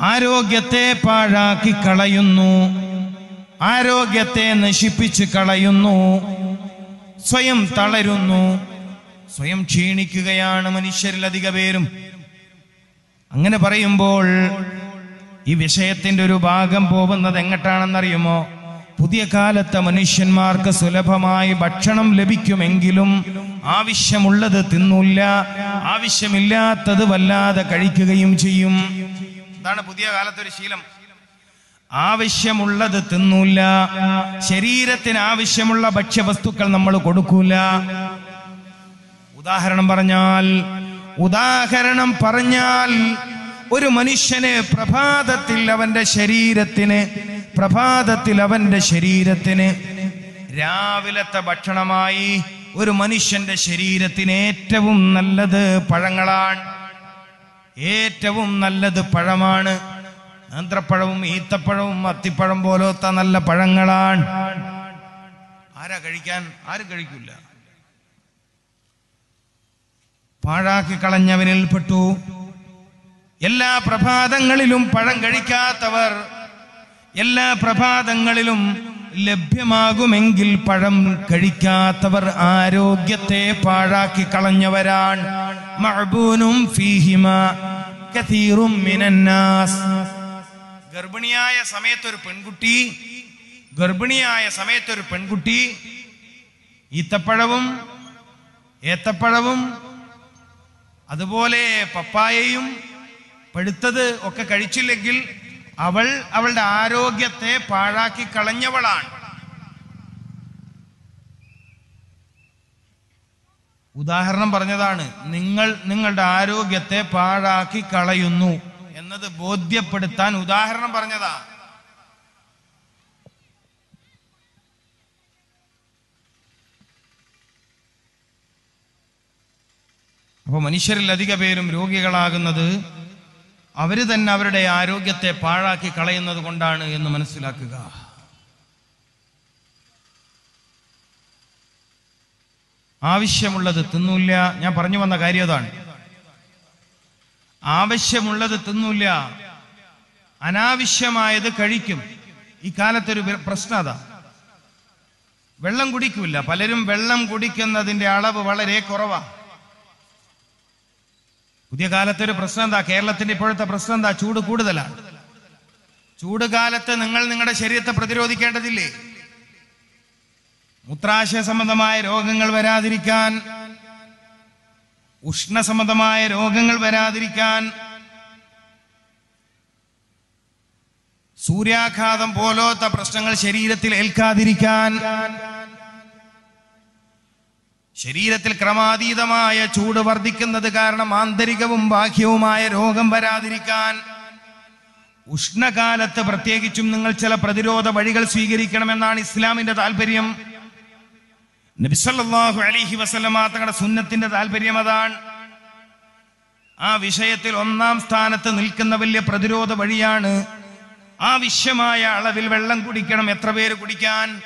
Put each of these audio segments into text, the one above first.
ആരോഗ്യത്തെ പാഴാക്കി കളയുന്നു. ആരോഗ്യത്തെ നശിപ്പിച്ച് കളയുന്നു. സ്വയം തളരുന്നു. സ്വയം ക്ഷീണിക്കുകയാണ് മനുഷ്യരിൽ അധിക പേരും. അങ്ങനെ പറയുമ്പോൾ ഈ വിഷയത്തിന്റെ ഒരു ഭാഗം പോകുന്നത് എങ്ങട്ടാണെന്നറിയുമോ? പുതിയ കാലത്തെ മനുഷ്യന്മാർക്ക് സുലഭമായി ഭക്ഷണം ലഭിക്കുമെങ്കിലും ആവശ്യമുള്ളത് തിന്നൂല്ല. ആവശ്യമില്ലാത്തത് വല്ലാതെ കഴിക്കുകയും ചെയ്യും. ഇതാണ് പുതിയ കാലത്തൊരു ശീലം. ആവശ്യമുള്ളത് തിന്നൂല. ശരീരത്തിന് ആവശ്യമുള്ള ഭക്ഷ്യവസ്തുക്കൾ നമ്മൾ കൊടുക്കൂല. ഉദാഹരണം പറഞ്ഞാൽ ഉദാഹരണം പറഞ്ഞാൽ ഒരു മനുഷ്യന് പ്രഭാതത്തിൽ അവന്റെ ശരീരത്തിന് പ്രഭാതത്തിൽ അവന്റെ ശരീരത്തിന് രാവിലത്തെ ഭക്ഷണമായി ഒരു മനുഷ്യന്റെ ശരീരത്തിന് ഏറ്റവും നല്ലത് പഴങ്ങളാണ്. ഏറ്റവും നല്ലത് പഴമാണ്. നേന്ത്രപ്പഴവും ഈത്തപ്പഴവും അത്തിപ്പഴം പോലത്തെ നല്ല പഴങ്ങളാണ്. ആരാ കഴിക്കാൻ? ആരും കഴിക്കില്ല പാഴാക്കി കളഞ്ഞവരിൽ പെട്ടു. എല്ലാ പ്രഭാതങ്ങളിലും പഴം കഴിക്കാത്തവർ എല്ലാ പ്രഭാതങ്ങളിലും ലഭ്യമാകുമെങ്കിൽ പഴം കഴിക്കാത്തവർ ആരോഗ്യത്തെ പാഴാക്കി കളഞ്ഞവരാണ്. മഅബൂനും ഫീഹിമ കതീറും മിനന്നാസ്. ഗർഭിണിയായ സമയത്തൊരു പെൺകുട്ടി ഗർഭിണിയായ സമയത്തൊരു പെൺകുട്ടി ഈത്തപ്പഴവും ഏത്തപ്പഴവും അതുപോലെ പപ്പായയും പഴുത്തത് ഒക്കെ കഴിച്ചില്ലെങ്കിൽ അവൾ അവളുടെ ആരോഗ്യത്തെ പാഴാക്കി കളഞ്ഞവളാണ്. ഉദാഹരണം പറഞ്ഞതാണ് നിങ്ങൾ നിങ്ങളുടെ ആരോഗ്യത്തെ പാഴാക്കി കളയുന്നു എന്നത് ബോധ്യപ്പെടുത്താൻ ഉദാഹരണം പറഞ്ഞതാ. അപ്പോൾ മനുഷ്യരിൽ അധിക പേരും രോഗികളാകുന്നത് അവർ തന്നെ അവരുടെ ആരോഗ്യത്തെ പാഴാക്കി കളയുന്നത് കൊണ്ടാണ് എന്ന് മനസ്സിലാക്കുക. ആവശ്യമുള്ളത് തിന്നൂല്ല. ഞാൻ പറഞ്ഞു വന്ന കാര്യം അതാണ്. ആവശ്യമുള്ളത് തിന്നൂല്ല. അനാവശ്യമായത് കഴിക്കും. ഈ കാലത്തൊരു വെ- പ്രശ്നം അതാ. വെള്ളം കുടിക്കൂല പലരും വെള്ളം കുടിക്കുന്നതിന്റെ അളവ് വളരെ കുറവാ. പുതിയ കാലത്തൊരു പ്രശ്നം എന്താ? കേരളത്തിന്റെ ഇപ്പോഴത്തെ പ്രശ്നം എന്താ? ചൂട് കൂടുതലാണ് ചൂട് കാലത്ത് നിങ്ങൾ നിങ്ങളുടെ ശരീരത്തെ പ്രതിരോധിക്കേണ്ടതില്ലേ? മൂത്രാശയ സംബന്ധമായ രോഗങ്ങൾ വരാതിരിക്കാൻ ഉഷ്ണസംബന്ധമായ രോഗങ്ങൾ വരാതിരിക്കാൻ സൂര്യാഘാതം പോലത്തെ പ്രശ്നങ്ങൾ ശരീരത്തിൽ ഏൽക്കാതിരിക്കാൻ ശരീരത്തിൽ ക്രമാതീതമായ ചൂട് വർദ്ധിക്കുന്നത് കാരണം ആന്തരികവും ബാഹ്യവുമായ രോഗം വരാതിരിക്കാൻ ഉഷ്ണകാലത്ത് പ്രത്യേകിച്ചും നിങ്ങൾ ചില പ്രതിരോധ വഴികൾ സ്വീകരിക്കണമെന്നാണ് ഇസ്ലാമിന്റെ താല്പര്യം നബിസല്ലാഹു അലൈഹി വസല്ലമ തങ്ങളുടെ സുന്നത്തിന്റെ താല്പര്യം അതാണ്. ആ വിഷയത്തിൽ ഒന്നാം സ്ഥാനത്ത് നിൽക്കുന്ന വലിയ പ്രതിരോധ വഴിയാണ് ആവശ്യമായ അളവിൽ വെള്ളം കുടിക്കണം എത്ര പേര് കുടിക്കാൻ.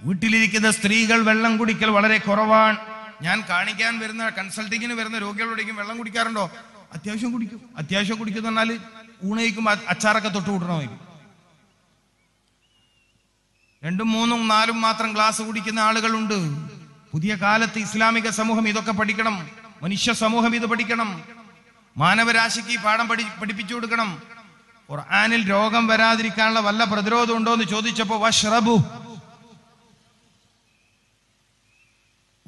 വീട്ടിലിരിക്കുന്ന സ്ത്രീകൾ വെള്ളം കുടിക്കൽ വളരെ കുറവാണ്. ഞാൻ കാണിക്കാൻ വരുന്ന കൺസൾട്ടിങ്ങിന് വരുന്ന രോഗികളോടേക്കും വെള്ളം കുടിക്കാറുണ്ടോ? അത്യാവശ്യം കുടിക്കും. അത്യാവശ്യം കുടിക്കുന്ന പറഞ്ഞാൽ ഊണയിക്കുമ്പോൾ അച്ചാറൊക്കെ തൊട്ട് കൂട്ടണമായിരിക്കും. രണ്ടും മൂന്നും നാലും മാത്രം ഗ്ലാസ് കുടിക്കുന്ന ആളുകളുണ്ട്. പുതിയ കാലത്ത് ഇസ്ലാമിക സമൂഹം ഇതൊക്കെ പഠിക്കണം. മനുഷ്യ സമൂഹം ഇത് പഠിക്കണം. മാനവരാശിക്ക് ഈ പാഠം പഠി പഠിപ്പിച്ചു കൊടുക്കണം. ഖുർആാനിൽ രോഗം വരാതിരിക്കാനുള്ള വല്ല പ്രതിരോധം ഉണ്ടോ എന്ന് ചോദിച്ചപ്പോ വഷ്റബു.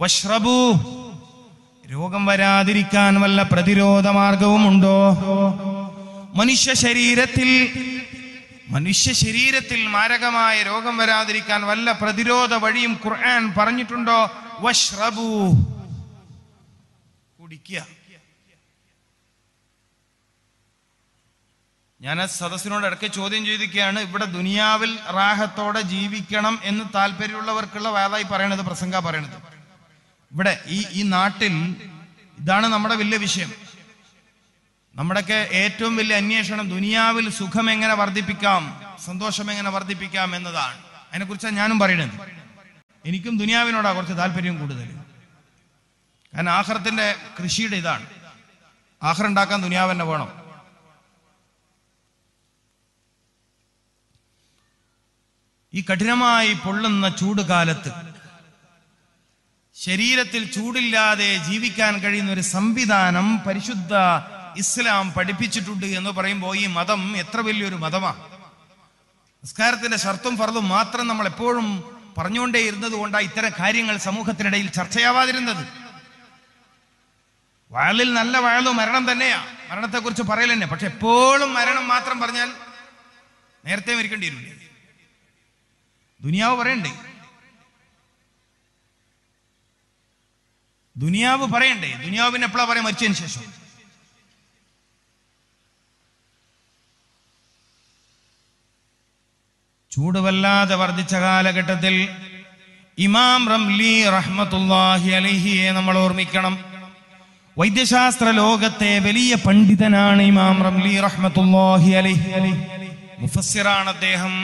വഷ്റബു. രോഗം വരാതിരിക്കാൻ വല്ല പ്രതിരോധ മാർഗവും ഉണ്ടോ? മനുഷ്യ ശരീരത്തിൽ മനുഷ്യ ശരീരത്തിൽ മാരകമായ രോഗം വരാതിരിക്കാൻ വല്ല പ്രതിരോധ വഴിയും ഖുർആൻ പറഞ്ഞിട്ടുണ്ടോ? വഷ്റബു. കുടിക്കുക. ഞാൻ ആ സദസ്സിനോട് ഇടയ്ക്ക് ചോദ്യം ചെയ്തിരിക്കുകയാണ്. ഇവിടെ ദുനിയാവിൽ റാഹത്തോടെ ജീവിക്കണം എന്ന് താല്പര്യമുള്ളവർക്കുള്ള വേദായി പറയണത് പ്രസംഗ പറയണത്. ഇവിടെ ഈ ഈ നാട്ടിൽ ഇതാണ് നമ്മുടെ വലിയ വിഷയം. നമ്മുടെയൊക്കെ ഏറ്റവും വലിയ അന്വേഷണം ദുനിയാവിൽ സുഖം എങ്ങനെ വർദ്ധിപ്പിക്കാം സന്തോഷം എങ്ങനെ വർദ്ധിപ്പിക്കാം എന്നതാണ്. അതിനെക്കുറിച്ചാണ് ഞാനും പറയുന്നത്. എനിക്കും ദുനിയാവിനോടാ കുറച്ച് താല്പര്യം കൂടുതൽ. കാരണം ആഹ്റത്തിന്റെ കൃഷിയുടെ ഇതാണ്. ആഹ്റ ഉണ്ടാക്കാൻ ദുനിയാവ് തന്നെ വേണം. ഈ കഠിനമായി പൊള്ളുന്ന ചൂട് കാലത്ത് ശരീരത്തിൽ ചൂടില്ലാതെ ജീവിക്കാൻ കഴിയുന്ന ഒരു സംവിധാനം പരിശുദ്ധ ഇസ്ലാം പഠിപ്പിച്ചിട്ടുണ്ട് എന്ന് പറയുമ്പോൾ ഈ മതം എത്ര വലിയൊരു മതമാണ് നിസ്കാരത്തിന്റെ ഷർത്തും ഫർദും മാത്രം നമ്മൾ എപ്പോഴും പറഞ്ഞുകൊണ്ടേ ഇരുന്നത് കൊണ്ടാണ് ഇത്തരം കാര്യങ്ങൾ സമൂഹത്തിനിടയിൽ ചർച്ചയാവാതിരുന്നത്. വയലിൽ നല്ല വയലും മരണം തന്നെയാ. മരണത്തെക്കുറിച്ച് പറയൽ തന്നെ. പക്ഷെ എപ്പോഴും മരണം മാത്രം പറഞ്ഞാൽ നേരത്തെ മരിക്കേണ്ടി ദുനിയാവ് പറയണ്ടേ? ദുനിയാവ് പറയണ്ടേ? ദുനിയാവിന് എപ്പോഴാ പറയാൻ മരിച്ചതിന് ശേഷം? ചൂട് വല്ലാതെ വർദ്ധിച്ച കാലഘട്ടത്തിൽ ഇമാം റംലി റഹ്മത്തുല്ലാഹി അലഹിയെ നമ്മൾ ഓർമ്മിക്കണം. വൈദ്യശാസ്ത്ര ലോകത്തെ വലിയ പണ്ഡിതനാണ് ഇമാം റംലി റഹ്മത്തുല്ലാഹി അലഹി. മുഫസ്സിറാണ് അദ്ദേഹം.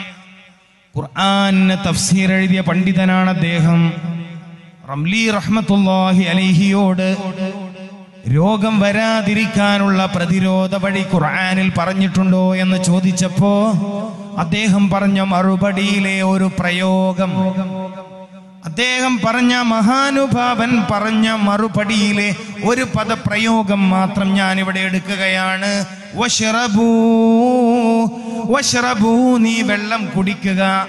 ഖുർആാനിന് തഫ്സീർ എഴുതിയ പണ്ഡിതനാണ് അദ്ദേഹം. റംലി റഹ്മത്തുല്ലാഹി അലഹിയോട് രോഗം വരാതിരിക്കാനുള്ള പ്രതിരോധ വഴി ഖുർആാനിൽ പറഞ്ഞിട്ടുണ്ടോ എന്ന് ചോദിച്ചപ്പോ അദ്ദേഹം പറഞ്ഞ മറുപടിയിലെ ഒരു പ്രയോഗം. അദ്ദേഹം പറഞ്ഞ മഹാനുഭാവൻ പറഞ്ഞ മറുപടിയിലെ ഒരു പദപ്രയോഗം മാത്രം ഞാൻ ഇവിടെ എടുക്കുകയാണ്. വഷറബൂ വഷറബൂ നീ വെള്ളം കുടിക്കുക.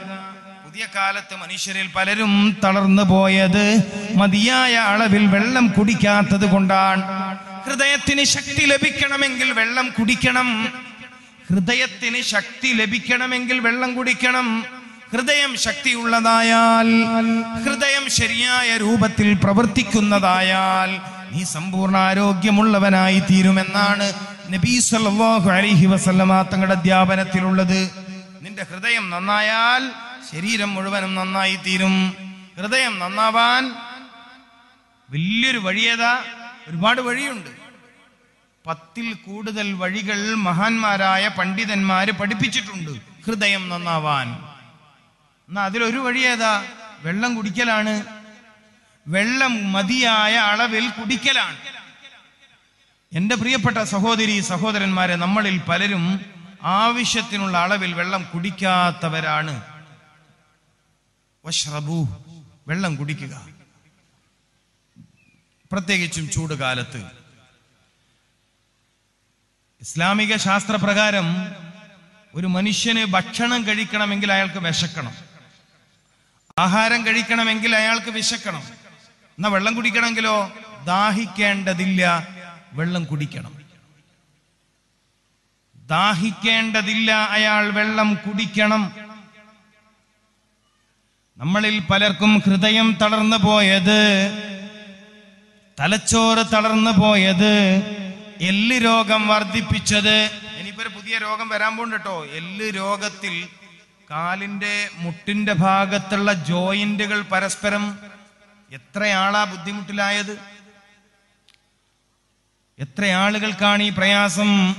പുതിയ കാലത്ത് മനുഷ്യരിൽ പലരും തളർന്നു പോയത്. മതിയായ അളവിൽ വെള്ളം കുടിക്കാത്തത് കൊണ്ടാണ്. ഹൃദയത്തിന് ശക്തി ലഭിക്കണമെങ്കിൽ വെള്ളം കുടിക്കണം. ഹൃദയത്തിന് ശക്തി ലഭിക്കണമെങ്കിൽ വെള്ളം കുടിക്കണം. ഹൃദയം ശക്തിയുള്ളതായാൽ ഹൃദയം ശരിയായ രൂപത്തിൽ പ്രവർത്തിക്കുന്നതായാൽ നീ സമ്പൂർണ ആരോഗ്യമുള്ളവനായി തീരുമെന്നാണ് നബീ സല്ലല്ലാഹു അലൈഹി വസല്ലമ തങ്ങളുടെ അധ്യാപനത്തിലുള്ളത്. നിന്റെ ഹൃദയം നന്നായാൽ ശരീരം മുഴുവനും നന്നായി തീരും ഹൃദയം നന്നാവാൻ വലിയൊരു വഴിയേതാ? ഒരുപാട് വഴിയുണ്ട്. പത്തിൽ കൂടുതൽ വഴികൾ മഹാന്മാരായ പണ്ഡിതന്മാര് പഠിപ്പിച്ചിട്ടുണ്ട് ഹൃദയം നന്നാവാൻ. എന്നാ അതിലൊരു വഴി ഏതാ വെള്ളം കുടിക്കലാണ്. വെള്ളം മതിയായ അളവിൽ കുടിക്കലാണ്. എന്റെ പ്രിയപ്പെട്ട സഹോദരി സഹോദരന്മാരെ നമ്മളിൽ പലരും ആവശ്യത്തിനുള്ള അളവിൽ വെള്ളം കുടിക്കാത്തവരാണ്. വഷ്റബൂ വെള്ളം കുടിക്കുക. പ്രത്യേകിച്ചും ചൂട് കാലത്ത് ഇസ്ലാമിക ശാസ്ത്രപ്രകാരം ഒരു മനുഷ്യന് ഭക്ഷണം കഴിക്കണമെങ്കിൽ അയാൾക്ക് വിശക്കണം. ആഹാരം കഴിക്കണമെങ്കിൽ അയാൾക്ക് വിശക്കണം. എന്നാ വെള്ളം കുടിക്കണമെങ്കിലോ? ദാഹിക്കേണ്ടതില്ല വെള്ളം കുടിക്കണം. ദാഹിക്കേണ്ടതില്ല അയാൾ വെള്ളം കുടിക്കണം. നമ്മളിൽ പലർക്കും ഹൃദയം തളർന്നു പോയത് തലച്ചോറ് തളർന്നു പോയത് എല്ല് രോഗം വർദ്ധിപ്പിച്ചത്. ഇനിയിപ്പോ പുതിയ രോഗം വരാൻ കേട്ടോ എല്ല് രോഗത്തിൽ കാലിന്റെ മുട്ടിന്റെ ഭാഗത്തുള്ള ജോയിന്റുകൾ പരസ്പരം എത്രയാളാ ബുദ്ധിമുട്ടിലായത്? എത്ര ആളുകൾക്കാണ് ഈ പ്രയാസം?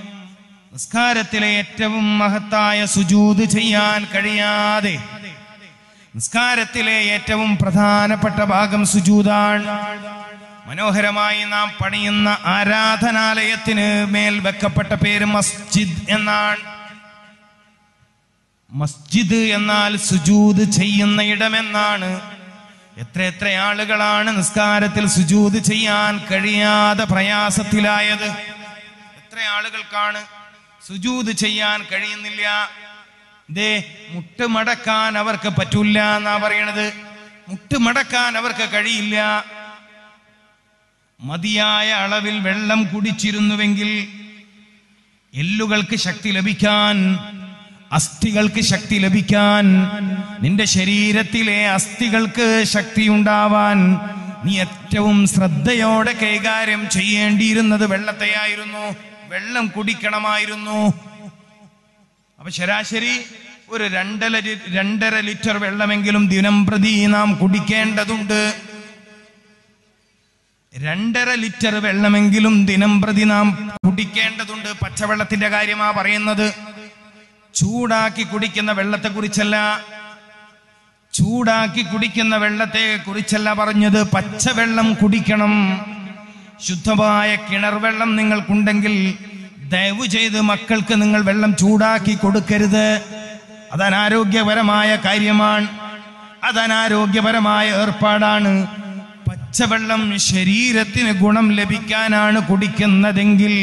നിസ്കാരത്തിലെ ഏറ്റവും മഹത്തായ സുജൂത് ചെയ്യാൻ കഴിയാതെ നിസ്കാരത്തിലെ ഏറ്റവും പ്രധാനപ്പെട്ട ഭാഗം സുജൂതാണ്. മനോഹരമായി നാം പണിയുന്ന ആരാധനാലയത്തിന് മേൽ വെക്കപ്പെട്ട പേര് മസ്ജിദ് എന്നാണ്. മസ്ജിദ് എന്നാൽ സുജൂത് ചെയ്യുന്ന ഇടമെന്നാണ്. എത്ര എത്ര ആളുകളാണ് നിസ്കാരത്തിൽ സുജൂത് ചെയ്യാൻ കഴിയാതെ പ്രയാസത്തിലായത്. എത്ര ആളുകൾക്കാണ് സുജൂത് ചെയ്യാൻ കഴിയുന്നില്ല. ദേ മുട്ടുമടക്കാൻ അവർക്ക് പറ്റൂല എന്നാ പറയണത്. മുട്ടുമടക്കാൻ അവർക്ക് കഴിയില്ല. മതിയായ അളവിൽ വെള്ളം കുടിച്ചിരുന്നുവെങ്കിൽ എല്ലുകൾക്ക് ശക്തി ലഭിക്കാൻ അസ്ഥികൾക്ക് ശക്തി ലഭിക്കാൻ നിന്റെ ശരീരത്തിലെ അസ്ഥികൾക്ക് ശക്തി ഉണ്ടാവാൻ നീ ഏറ്റവും ശ്രദ്ധയോടെ കൈകാര്യം ചെയ്യേണ്ടിയിരുന്നത് വെള്ളത്തെയായിരുന്നു. വെള്ളം കുടിക്കണമായിരുന്നു. അപ്പൊ ശരാശരി ഒരു രണ്ടര രണ്ടര ലിറ്റർ വെള്ളമെങ്കിലും ദിനം പ്രതി നാം കുടിക്കേണ്ടതുണ്ട്. രണ്ടര ലിറ്റർ വെള്ളമെങ്കിലും ദിനം പ്രതി നാം കുടിക്കേണ്ടതുണ്ട്. പച്ചവെള്ളത്തിന്റെ കാര്യമാ പറയുന്നത്. ചൂടാക്കി കുടിക്കുന്ന വെള്ളത്തെ കുറിച്ചല്ല ചൂടാക്കി കുടിക്കുന്ന വെള്ളത്തെ കുറിച്ചല്ല പറഞ്ഞത്. പച്ചവെള്ളം കുടിക്കണം. ശുദ്ധമായ കിണർ വെള്ളം നിങ്ങൾക്കുണ്ടെങ്കിൽ ദയവ് ചെയ്ത് മക്കൾക്ക് നിങ്ങൾ വെള്ളം ചൂടാക്കി കൊടുക്കരുത്. അത് അനാരോഗ്യപരമായ കാര്യമാണ്. അത് അനാരോഗ്യപരമായ ഏർപ്പാടാണ്. പച്ചവെള്ളം ശരീരത്തിന് ഗുണം ലഭിക്കാനാണ് കുടിക്കുന്നതെങ്കിൽ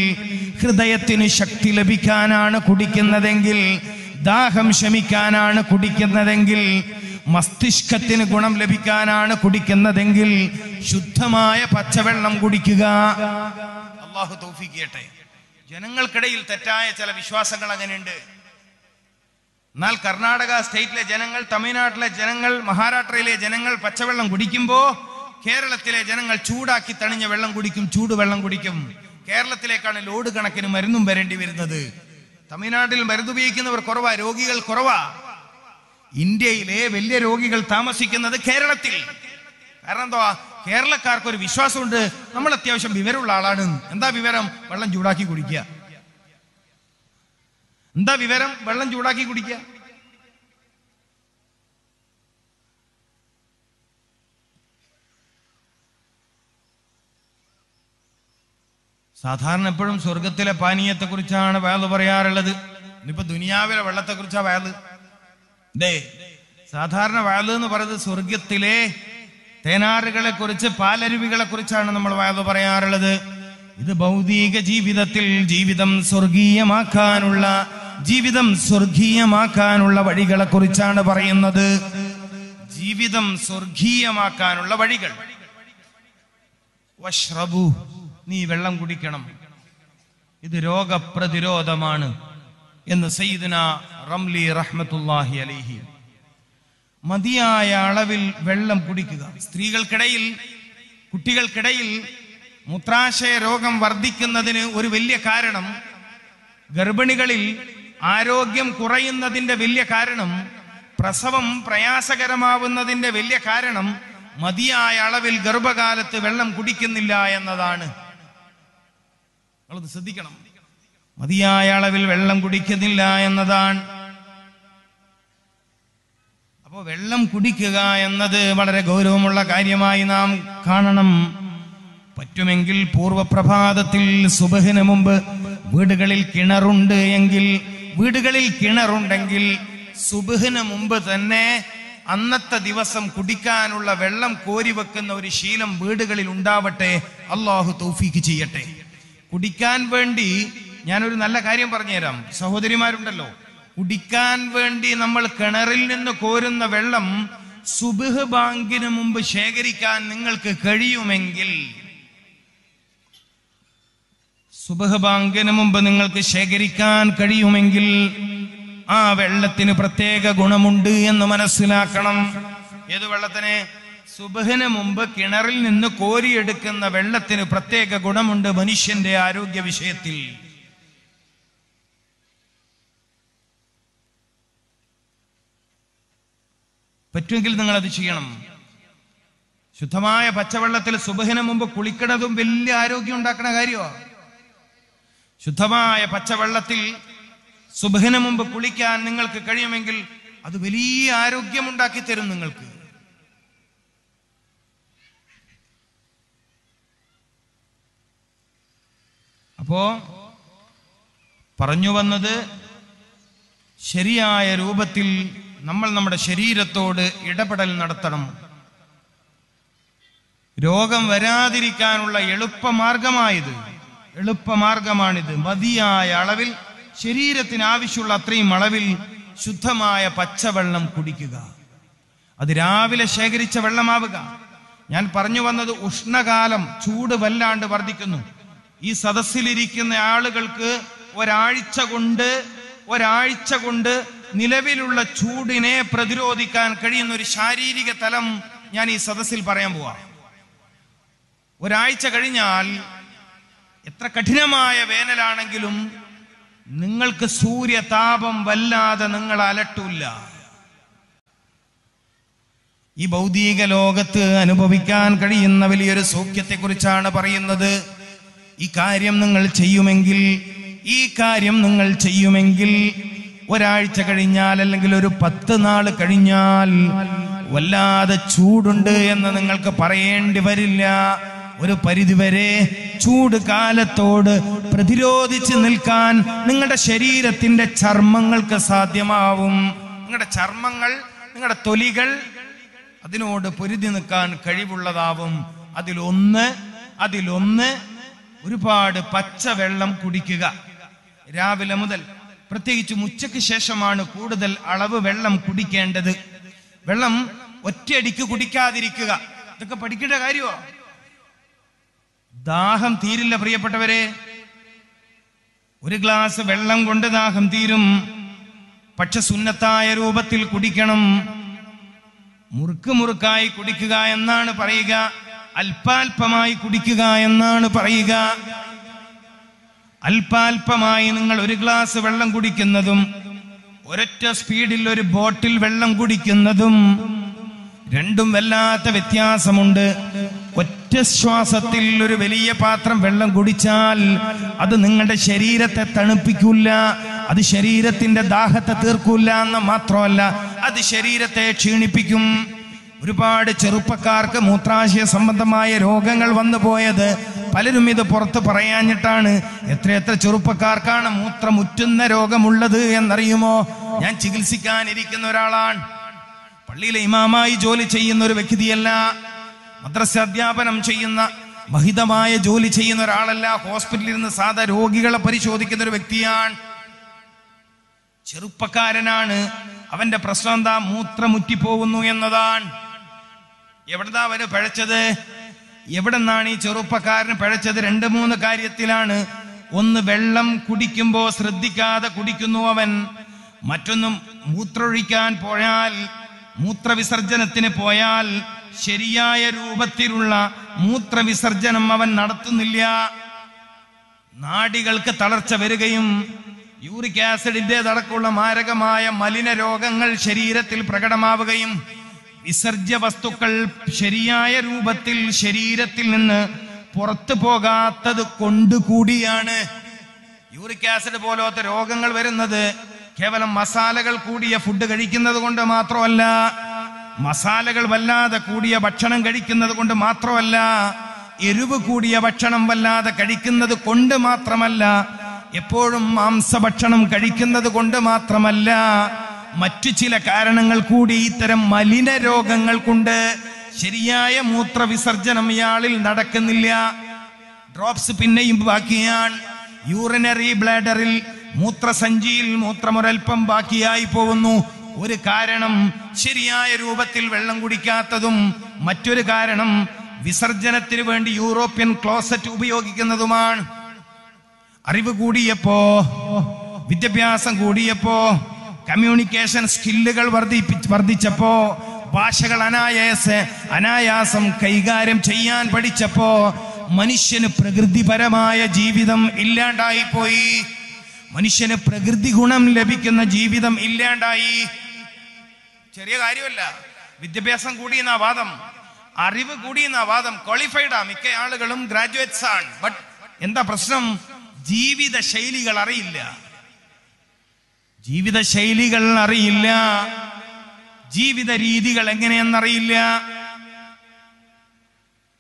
ഹൃദയത്തിന് ശക്തി ലഭിക്കാനാണ് കുടിക്കുന്നതെങ്കിൽ ദാഹം ശമിക്കാനാണ് കുടിക്കുന്നതെങ്കിൽ മസ്തിഷ്കത്തിന് ഗുണം ലഭിക്കാനാണ് കുടിക്കുന്നതെങ്കിൽ ശുദ്ധമായ പച്ചവെള്ളം കുടിക്കുക. അള്ളാഹു തൗഫീഖ് ചെയ്യട്ടെ. ജനങ്ങൾക്കിടയിൽ തെറ്റായ ചില വിശ്വാസങ്ങൾ അങ്ങനെയുണ്ട്. എന്നാൽ കർണാടക സ്റ്റേറ്റിലെ ജനങ്ങൾ തമിഴ്നാട്ടിലെ ജനങ്ങൾ മഹാരാഷ്ട്രയിലെ ജനങ്ങൾ പച്ചവെള്ളം കുടിക്കുമ്പോ കേരളത്തിലെ ജനങ്ങൾ ചൂടാക്കി തണിഞ്ഞ വെള്ളം കുടിക്കും ചൂടുവെള്ളം കുടിക്കും. കേരളത്തിലേക്കാണ് ലോഡ് കണക്കിന് മരുന്നും വരേണ്ടി വരുന്നത്. തമിഴ്നാട്ടിൽ മരുന്ന് ഉപയോഗിക്കുന്നവർ കുറവാ രോഗികൾ കുറവാ. ഇന്ത്യയിലെ വലിയ രോഗികൾ താമസിക്കുന്നത് കേരളത്തിൽ. കാരണം എന്താ കേരളക്കാർക്ക് ഒരു വിശ്വാസമുണ്ട്. നമ്മൾ അത്യാവശ്യം വിവരമുള്ള ആളാണ്. എന്താ വിവരം? വെള്ളം ചൂടാക്കി കുടിക്കുക. എന്താ വിവരം? വെള്ളം ചൂടാക്കി കുടിക്കുക. സാധാരണ എപ്പോഴും സ്വർഗത്തിലെ പാനീയത്തെ കുറിച്ചാണ് വയൽ പറയാറുള്ളത്. ഇനിയിപ്പോ ദുനിയാവിലെ വെള്ളത്തെ കുറിച്ചാ വയൽ. ദേ സാധാരണ വയൽ എന്ന് പറയുന്നത് സ്വർഗത്തിലെ തേനാറുകളെ കുറിച്ച് പാലരുവികളെ കുറിച്ചാണ് നമ്മൾ വയൽ പറയാറുള്ളത്. ഇത് ഭൗതിക ജീവിതത്തിൽ ജീവിതം സ്വർഗീയമാക്കാനുള്ള ജീവിതം സ്വർഗീയമാക്കാനുള്ള വഴികളെ കുറിച്ചാണ് പറയുന്നത്. ജീവിതം സ്വർഗീയമാക്കാനുള്ള വഴികൾ. വഷ്റബു നീ വെള്ളം കുടിക്കണം. ഇത് രോഗപ്രതിരോധമാണ് എന്ന് സയ്യിദുന റംലി റഹ്മത്തുല്ലാഹി അലൈഹി. മതിയായ അളവിൽ വെള്ളം കുടിക്കുക. സ്ത്രീകൾക്കിടയിൽ കുട്ടികൾക്കിടയിൽ മൂത്രാശയ രോഗം വർദ്ധിക്കുന്നതിന് ഒരു വലിയ കാരണം ഗർഭിണികളിൽ ആരോഗ്യം കുറയുന്നതിന്റെ വലിയ കാരണം പ്രസവം പ്രയാസകരമാവുന്നതിന്റെ വലിയ കാരണം മതിയായ അളവിൽ ഗർഭകാലത്ത് വെള്ളം കുടിക്കുന്നില്ല എന്നതാണ്. ശ്രദ്ധിക്കണം. മതിയായ അളവിൽ വെള്ളം കുടിക്കുന്നില്ല എന്നതാണ്. വെള്ളം കുടിക്കുക എന്നത് വളരെ ഗൗരവമുള്ള കാര്യമായി നാം കാണണം. പറ്റുമെങ്കിൽ പൂർവപ്രഭാതത്തിൽ സുബഹിന് മുമ്പ് വീടുകളിൽ കിണറുണ്ട് എങ്കിൽ വീടുകളിൽ കിണറുണ്ടെങ്കിൽ സുബഹിന് മുമ്പ് തന്നെ അന്നത്തെ ദിവസം കുടിക്കാനുള്ള വെള്ളം കോരി വെക്കുന്ന ഒരു ശീലം വീടുകളിൽ ഉണ്ടാവട്ടെ. അള്ളാഹു തൗഫീക്ക് ചെയ്യട്ടെ. കുടിക്കാൻ വേണ്ടി ഞാനൊരു നല്ല കാര്യം പറഞ്ഞുതരാം. സഹോദരിമാരുണ്ടല്ലോ. കുടിക്കാൻ വേണ്ടി നമ്മൾ കിണറിൽ നിന്ന് കോരുന്ന വെള്ളം സുബഹ് ബാങ്കിന് മുമ്പ് ശേഖരിക്കാൻ നിങ്ങൾക്ക് കഴിയുമെങ്കിൽ സുബഹ് ബാങ്കിന് മുമ്പ് നിങ്ങൾക്ക് ശേഖരിക്കാൻ കഴിയുമെങ്കിൽ ആ വെള്ളത്തിന് പ്രത്യേക ഗുണമുണ്ട് എന്ന് മനസ്സിലാക്കണം. ഏത് വെള്ളത്തിന്? സുബഹിന് മുമ്പ് കിണറിൽ നിന്ന് കോരിയെടുക്കുന്ന വെള്ളത്തിന് പ്രത്യേക ഗുണമുണ്ട് മനുഷ്യന്റെ ആരോഗ്യ വിഷയത്തിൽ. പറ്റുമെങ്കിൽ നിങ്ങൾ അത് ചെയ്യണം. ശുദ്ധമായ പച്ചവെള്ളത്തിൽ സുബഹിന് മുമ്പ് കുളിക്കണതും വലിയ ആരോഗ്യം ഉണ്ടാക്കുന്ന കാര്യമാണ് ശുദ്ധമായ പച്ചവെള്ളത്തിൽ സുബഹിന് മുമ്പ് കുളിക്കാൻ നിങ്ങൾക്ക് കഴിയുമെങ്കിൽ അത് വലിയ ആരോഗ്യമുണ്ടാക്കി തരും നിങ്ങൾക്ക്. അപ്പോ പറഞ്ഞു വന്നത് ശരിയായ രൂപത്തിൽ നമ്മൾ നമ്മുടെ ശരീരത്തോട് ഇടപെടൽ നടത്തണം. രോഗം വരാതിരിക്കാനുള്ള എളുപ്പമാർഗമായത് എളുപ്പമാർഗമാണിത്. മതിയായ അളവിൽ ശരീരത്തിന് ആവശ്യമുള്ള അത്രയും അളവിൽ ശുദ്ധമായ പച്ചവെള്ളം കുടിക്കുക. അത് രാവിലെ ശേഖരിച്ച വെള്ളമാവുക. ഞാൻ പറഞ്ഞു വന്നത് ഉഷ്ണകാലം ചൂട് വല്ലാണ്ട് വർദ്ധിക്കുന്നു. ഈ സദസ്സിലിരിക്കുന്ന ആളുകൾക്ക് ഒരാഴ്ച കൊണ്ട് ഒരാഴ്ച കൊണ്ട് നിലവിലുള്ള ചൂടിനെ പ്രതിരോധിക്കാൻ കഴിയുന്ന ഒരു ശാരീരിക തലം ഞാൻ ഈ സദസ്സിൽ പറയാൻ പോവാ. ഒരാഴ്ച കഴിഞ്ഞാൽ എത്ര കഠിനമായ വേനലാണെങ്കിലും നിങ്ങൾക്ക് സൂര്യതാപം വല്ലാതെ നിങ്ങൾ അലട്ടൂല്ല. ഈ ഭൗതിക ലോകത്ത് അനുഭവിക്കാൻ കഴിയുന്ന വലിയൊരു സൗഖ്യത്തെക്കുറിച്ചാണ് പറയുന്നത്. ഈ കാര്യം നിങ്ങൾ ചെയ്യുമെങ്കിൽ ഈ കാര്യം നിങ്ങൾ ചെയ്യുമെങ്കിൽ ഒരാഴ്ച കഴിഞ്ഞാൽ അല്ലെങ്കിൽ ഒരു പത്ത് നാൾ കഴിഞ്ഞാൽ വല്ലാതെ ചൂടുണ്ട് എന്ന് നിങ്ങൾക്ക് പറയേണ്ടി വരില്ല. ഒരു പരിധിവരെ ചൂട് കാലത്തോട് പ്രതിരോധിച്ച് നിൽക്കാൻ നിങ്ങളുടെ ശരീരത്തിന്റെ ചർമ്മങ്ങൾക്ക് സാധ്യമാവും. നിങ്ങളുടെ ചർമ്മങ്ങൾ നിങ്ങളുടെ തൊലികൾ അതിനോട് പൊരുതി നിൽക്കാൻ കഴിവുള്ളതാവും. അതിലൊന്ന് അതിലൊന്ന് ഒരുപാട് പച്ചവെള്ളം കുടിക്കുക. രാവിലെ മുതൽ പ്രത്യേകിച്ചും ഉച്ചയ്ക്ക് ശേഷമാണ് കൂടുതൽ അളവ് വെള്ളം കുടിക്കേണ്ടത്. വെള്ളം ഒറ്റയടിക്ക് കുടിക്കാതിരിക്കുക. ഇതൊക്കെ പഠിക്കേണ്ട കാര്യമോ ദാഹം തീരില്ല പ്രിയപ്പെട്ടവരെ. ഒരു ഗ്ലാസ് വെള്ളം കൊണ്ട് ദാഹം തീരും. പക്ഷെ സുന്നത്തായ രൂപത്തിൽ കുടിക്കണം. മുറുക്ക് മുറുക്കായി കുടിക്കുക എന്നാണ് പറയുക. അല്പാൽപമായി കുടിക്കുക എന്നാണ് പറയുക. അല്പാൽപമായി നിങ്ങൾ ഒരു ഗ്ലാസ് വെള്ളം കുടിക്കുന്നതും ഒരൊറ്റ സ്പീഡിൽ ഒരു ബോട്ടിൽ വെള്ളം കുടിക്കുന്നതും രണ്ടും വല്ലാത്ത വ്യത്യാസമുണ്ട്. ഒറ്റ ശ്വാസത്തിൽ ഒരു വലിയ പാത്രം വെള്ളം കുടിച്ചാൽ അത് നിങ്ങളുടെ ശരീരത്തെ തണുപ്പിക്കൂല അത് ശരീരത്തിന്റെ ദാഹത്തെ തീർക്കൂല എന്ന് മാത്രമല്ല അത് ശരീരത്തെ ക്ഷീണിപ്പിക്കും. ഒരുപാട് ചെറുപ്പക്കാർക്ക് മൂത്രാശയ സംബന്ധമായ രോഗങ്ങൾ വന്നു പോയത് പലരും ഇത് പുറത്ത് പറയാഞ്ഞിട്ടാണ്. എത്രയെത്ര ചെറുപ്പക്കാർക്കാണ് മൂത്രമുറ്റുന്ന രോഗമുള്ളത് എന്നറിയുമോ? ഞാൻ ചികിത്സിക്കാനിരിക്കുന്ന ഒരാളാണ്. പള്ളിയിലെ ഇമാമായി ജോലി ചെയ്യുന്ന ഒരു വ്യക്തിയല്ല. മദ്രസ അധ്യാപനം ചെയ്യുന്ന മഹിതമായ ജോലി ചെയ്യുന്ന ഒരാളല്ല. ഹോസ്പിറ്റലിൽ ഇരുന്ന് സാധാ രോഗികളെ പരിശോധിക്കുന്ന ഒരു വ്യക്തിയാണ്. ചെറുപ്പക്കാരനാണ്. അവന്റെ പ്രശ്നം എന്താ? മൂത്രമുറ്റിപ്പോകുന്നു എന്നതാണ്. എവിടുന്നാ അവന് പഴച്ചത്? എവിടെന്നാണ് ഈ ചെറുപ്പക്കാരന് പിഴച്ചത്? രണ്ട് മൂന്ന് കാര്യത്തിലാണ്. ഒന്ന് വെള്ളം കുടിക്കുമ്പോൾ ശ്രദ്ധിക്കാതെ കുടിക്കുന്നു അവൻ. മറ്റൊന്നും മൂത്രൊഴിക്കാൻ പോയാൽ മൂത്രവിസർജനത്തിന് പോയാൽ ശരിയായ രൂപത്തിലുള്ള മൂത്രവിസർജനം അവൻ നടത്തുന്നില്ല. നാടികൾക്ക് തളർച്ച വരികയും യൂറിക് ആസിഡിന്റേതടക്കമുള്ള മാരകമായ മലിന രോഗങ്ങൾ ശരീരത്തിൽ പ്രകടമാവുകയും വിസർജ്യ വസ്തുക്കൾ ശരിയായ രൂപത്തിൽ ശരീരത്തിൽ നിന്ന് പുറത്തു പോകാത്തത് കൊണ്ടുകൂടിയാണ്. യൂറിക് ആസിഡ് പോലത്തെ രോഗങ്ങൾ വരുന്നത് കേവലം മസാലകൾ കൂടിയ ഫുഡ് കഴിക്കുന്നത് കൊണ്ട് മാത്രമല്ല മസാലകൾ വല്ലാതെ കൂടിയ ഭക്ഷണം കഴിക്കുന്നത് കൊണ്ട് മാത്രമല്ല എരിവ് കൂടിയ ഭക്ഷണം വല്ലാതെ കഴിക്കുന്നത് കൊണ്ട് മാത്രമല്ല എപ്പോഴും മാംസഭക്ഷണം കഴിക്കുന്നത് കൊണ്ട് മാത്രമല്ല മറ്റു ചില കാരണങ്ങൾ കൂടി ഇത്തരം മലിന രോഗങ്ങൾ കൊണ്ട് ശരിയായ മൂത്രവിസർജനം ഇയാളിൽ നടക്കുന്നില്ല. ഡ്രോപ്സ് പിന്നെയും ബാക്കിയാണ്. യൂറിനറി ബ്ലാഡറിൽ മൂത്രസഞ്ചിയിൽ മൂത്രമൊരൽപ്പം ബാക്കിയായി പോകുന്നു. ഒരു കാരണം ശരിയായ രൂപത്തിൽ വെള്ളം കുടിക്കാത്തതും മറ്റൊരു കാരണം വിസർജനത്തിന് വേണ്ടി യൂറോപ്യൻ ക്ലോസറ്റ് ഉപയോഗിക്കുന്നതുമാണ്. അറിവ് കൂടിയപ്പോ വിദ്യാഭ്യാസം കൂടിയപ്പോ കമ്മ്യൂണിക്കേഷൻ സ്കില്ലുകൾ വർദ്ധിപ്പി വർദ്ധിച്ചപ്പോ ഭാഷകൾ അനായാസ അനായാസം കൈകാര്യം ചെയ്യാൻ പഠിച്ചപ്പോ മനുഷ്യന് പ്രകൃതിപരമായ ജീവിതം ഇല്ലാണ്ടായി പോയി മനുഷ്യന് പ്രകൃതി ഗുണം ലഭിക്കുന്ന ജീവിതം ഇല്ലാണ്ടായി. ചെറിയ കാര്യമല്ല. വിദ്യാഭ്യാസം കൂടിയെന്ന വാദം. അറിവ് കൂടിയെന്ന വാദം. ക്വാളിഫൈഡ്. മിക്ക ആളുകളും ഗ്രാജുവേറ്റ്സ് ആണ് ബട്ട് എന്താ പ്രശ്നം? ജീവിത ശൈലികൾ അറിയില്ല. ജീവിത ശൈലികൾ അറിയില്ല. ജീവിത രീതികൾ എങ്ങനെയെന്നറിയില്ല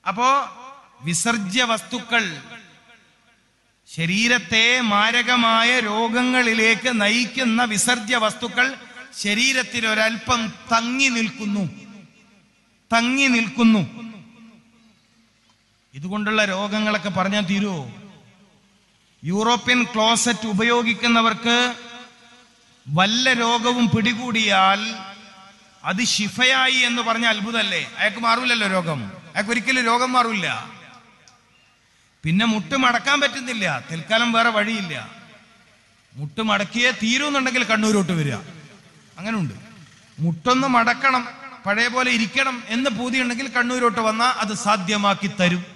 അപ്പോ വിസർജ്യ വസ്തുക്കൾ ശരീരത്തെ മാരകമായ രോഗങ്ങളിലേക്ക് നയിക്കുന്ന വിസർജ്യ വസ്തുക്കൾ ശരീരത്തിൽ ഒരൽപ്പം തങ്ങി നിൽക്കുന്നു. തങ്ങി നിൽക്കുന്നു. ഇതുകൊണ്ടുള്ള രോഗങ്ങളൊക്കെ പറഞ്ഞാൽ തീരുവോ? യൂറോപ്യൻ ക്ലോസറ്റ് ഉപയോഗിക്കുന്നവർക്ക് വല്ല രോഗവും പിടികൂടിയാൽ അത് ശിഫയായി എന്ന് പറഞ്ഞ അത്ഭുതമല്ലേ? അയാൾക്ക് മാറൂലല്ലോ രോഗം. അയാൾക്ക് ഒരിക്കലും രോഗം മാറില്ല. പിന്നെ മുട്ട് മടക്കാൻ പറ്റുന്നില്ല. തൽക്കാലം വേറെ വഴിയില്ല. മുട്ട് മടക്കിയേ തീരുന്നുണ്ടെങ്കിൽ കണ്ണൂരോട്ട് വരിക. അങ്ങനെ ഉണ്ട് മുട്ടൊന്ന് മടക്കണം പഴയ പോലെ ഇരിക്കണം എന്ന് പൂതിയുണ്ടെങ്കിൽ കണ്ണൂരോട്ട് വന്നാൽ അത് സാധ്യമാക്കി തരും.